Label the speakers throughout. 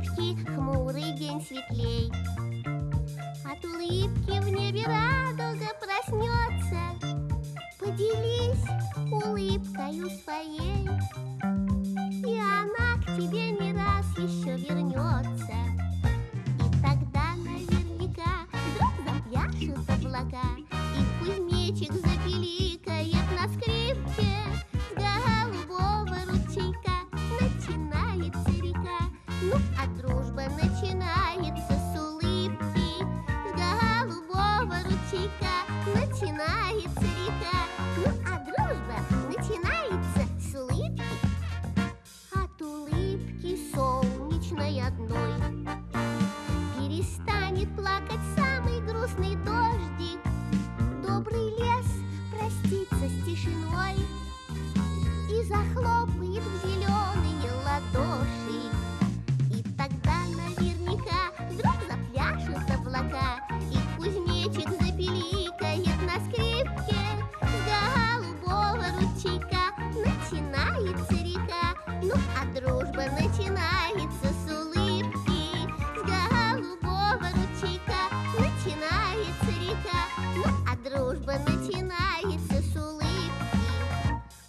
Speaker 1: улыбки хмурый день светлей. От улыбки в небе радуга проснется. Поделись улыбкою своей И она к тебе не раз еще вернется ручейка начинается река Ну, а дружба начинается с улыбки. От улыбки солнечной одной Перестанет плакать самый грустный дождик начинается с улыбки. С голубого ручейка начинается река. Ну, а дружба начинается с улыбки.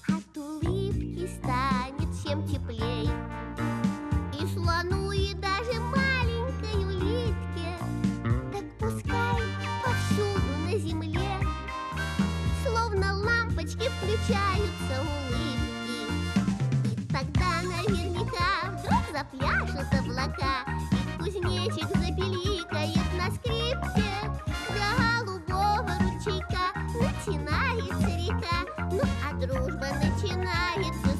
Speaker 1: От улыбки станет всем теплей. И слону, и даже маленькой улитке. Так пускай повсюду на земле Словно лампочки включаются улыбки кузнечик запиликает на скрипке. С голубого ручейка начинается река Ну а дружба начинается